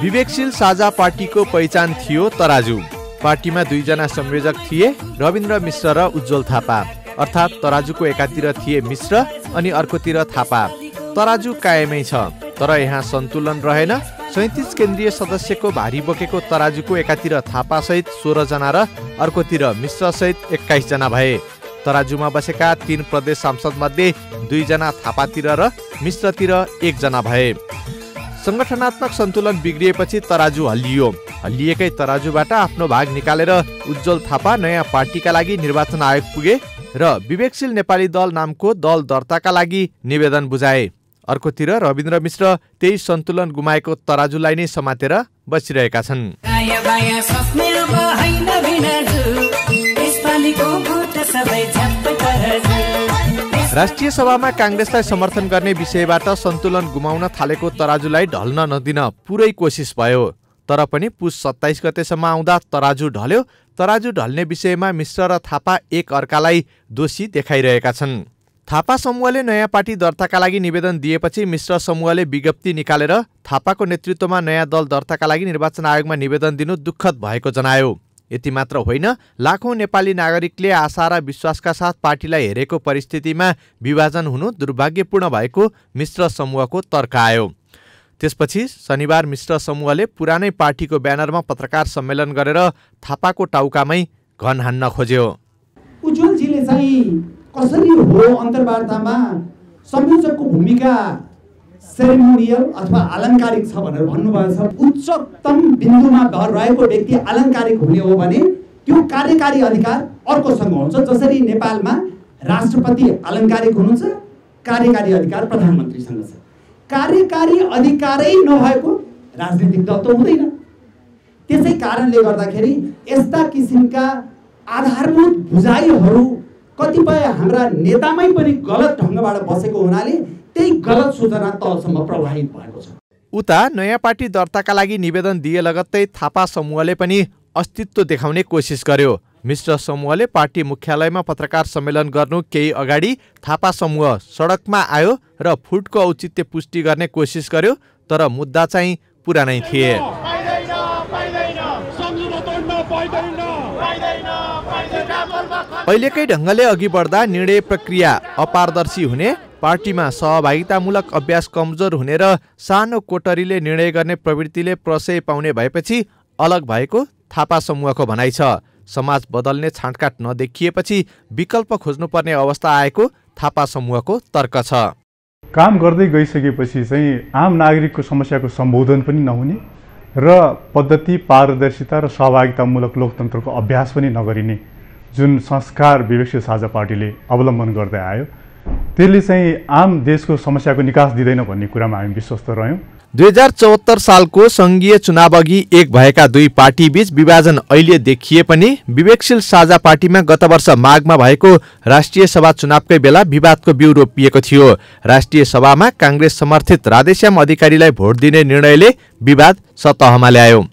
विवेकशील साझा पार्टीको पहिचान थियो तराजु। पार्टीमा दुईजना संयोजक थिए रविन्द्र मिश्र र उज्जवल थापा। अर्थात् तराजुको एकातिर थिए मिश्र अनि अर्कोतिर थापा। तराजु कायमै छ तर यहाँ सन्तुलन रहेन। सैतिस केन्द्रीय सदस्यको भारी बोकेको तराजुको एकातिर थापासहित सोह्रजना र अर्कोतिर मिश्रसहित एक्काइसजना भए। तराजुमा बसेका तीन प्रदेश सांसद मध्ये दुईजना थापातिर र मिश्रतिर एकजना भए। सङ्गठनात्मक सन्तुलन बिग्रिएपछि तराजु हल्लियो। हल्लिएकै तराजुबाट आफ्नो भाग निकालेर उज्जवल थापा नयाँ पार्टीका लागि निर्वाचन आयोग पुगे र विवेकशील नेपाली दल नामको दल दर्ताका लागि निवेदन बुझाए। अर्कोतिर रविन्द्र मिश्र त्यही सन्तुलन गुमाएको तराजुलाई नै समातेर बसिरहेका छन्। राष्ट्रिय सभामा काङ्ग्रेसलाई समर्थन गर्ने विषयबाट सन्तुलन गुमाउन थालेको तराजुलाई ढल्न नदिन पुरै कोसिस भयो। तर पनि पुस सत्ताइस गतेसम्म आउँदा तराजु ढल्यो। तराजु ढल्ने विषयमा मिश्र र थापा एक अर्कालाई दोषी देखाइरहेका छन्। थापा समूहले नयाँ पार्टी दर्ताका लागि निवेदन दिएपछि मिश्र समूहले विज्ञप्ति निकालेर थापाको नेतृत्वमा नयाँ दल दर्ताका लागि निर्वाचन आयोगमा निवेदन दिनु दुःखद भएको जनायो। यति मात्र होइन लाखौँ नेपाली नागरिकले आशा र विश्वासका साथ पार्टीलाई हेरेको परिस्थितिमा विभाजन हुनु दुर्भाग्यपूर्ण भएको मिश्र समूहको तर्क आयो। त्यसपछि शनिबार मिश्र समूहले पुरानै पार्टीको ब्यानरमा पत्रकार सम्मेलन गरेर थापाको टाउकामै घन हान्न खोज्यो। उज्जवलजीले चाहिँ कसरी हो अन्तर्वार्तामा? संयोजकको भूमिका सेरेमोनियल अथवा आलङ्कारिक छ भनेर भन्नुभएको छ। उच्चतम बिन्दुमा भर रहेको व्यक्ति आलङ्कारिक हुने हो भने त्यो कार्यकारी अधिकार अर्कोसँग हुन्छ जसरी नेपालमा राष्ट्रपति आलङ्कारिक हुनुहुन्छ कार्यकारी अधिकार प्रधानमन्त्रीसँग छ। कार्यकारी अधिकारै नभएको राजनीतिक दल त हुँदैन। त्यसै कारणले गर्दाखेरि यस्ता किसिमका आधारभूत बुझाइहरू कतिपय हाम्रा नेतामै पनि गलत ढङ्गबाट बसेको हुनाले त्यही गलत सूचना तलसम्म प्रवाहित भएको छ। उता नयाँ पार्टी दर्ताका लागि निवेदन दिए लगत्तै थापा समूहले पनि अस्तित्व देखाउने कोसिस गर्यो। मिश्र समूहले पार्टी मुख्यालयमा पत्रकार सम्मेलन गर्नु केही अगाडि थापा समूह सडकमा आयो र फुटको औचित्य पुष्टि गर्ने कोसिस गर्यो तर मुद्दा चाहिँ पुरानै थिए। अहिलेकै ढङ्गले अघि बढ्दा निर्णय प्रक्रिया अपारदर्शी हुने पार्टीमा सहभागितामूलक अभ्यास कमजोर हुने र सानो कोटरीले निर्णय गर्ने प्रवृत्तिले प्रशय पाउने भएपछि अलग भएको थापा समूहको भनाइ छ। समाज बदल्ने छाँटकाट नदेखिएपछि विकल्प खोज्नुपर्ने अवस्था आएको थापा समूहको तर्क छ। काम गर्दै गइसकेपछि चाहिँ आम नागरिकको समस्याको सम्बोधन पनि नहुने र पद्धति पारदर्शिता र सहभागितामूलक लोकतन्त्रको अभ्यास पनि नगरिने जुन संस्कार विवेकशील साझा पार्टीले अवलम्बन गर्दै आयो त्यसले चाहिँ आम देशको समस्याको निकास दिँदैन भन्ने कुरामा हामी विश्वस्त रह्यौँ। दुई हजार चौहत्तर सालको सङ्घीय चुनाव अघि एक भएका दुई पार्टी बीच विभाजन अहिले देखिए पनि विवेकशील साझा पार्टीमा गत वर्ष माघमा भएको राष्ट्रिय सभा चुनावकै बेला विवादको बिउ रोपिएको थियो। राष्ट्रिय सभामा काङ्ग्रेस समर्थित राधेश्याम अधिकारीलाई भोट दिने निर्णयले विवाद सतहमा ल्यायो।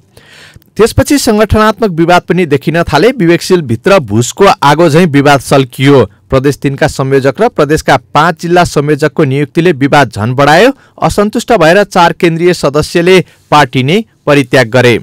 त्यसपछि सङ्गठनात्मक विवाद पनि देखिन थाले। विवेकशील भित्र भुसको आगो झैँ विवाद सल्कियो। प्रदेश तिनका संयोजक र प्रदेशका पाँच जिल्ला संयोजकको नियुक्तिले विवाद झन बढायो। असन्तुष्ट भएर चार केन्द्रीय सदस्यले पार्टी नै परित्याग गरे।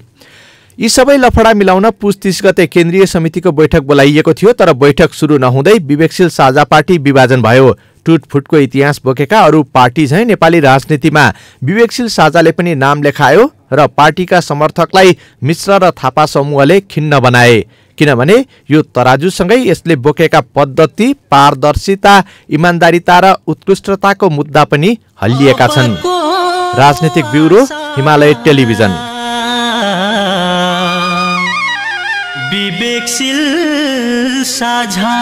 यी सबै लफडा मिलाउन पुस तिस गते केन्द्रीय समितिको बैठक बोलाइएको थियो तर बैठक सुरु नहुँदै विवेकशील साझा पार्टी विभाजन भयो। टुटफुटको इतिहास बोकेका अरू पार्टी झैँ नेपाली राजनीतिमा विवेकशील साझाले पनि नाम लेखायो र पार्टीका समर्थकलाई मिश्र र थापा समूहले खिन्न बनाए। किनभने यो तराजुसँगै यसले बोकेका पद्धति पारदर्शिता इमान्दारिता र उत्कृष्टताको मुद्दा पनि हल्लिएका छन्। राजनीतिक ब्युरो हिमालय टेलिभिजन। विवेकशील साझा।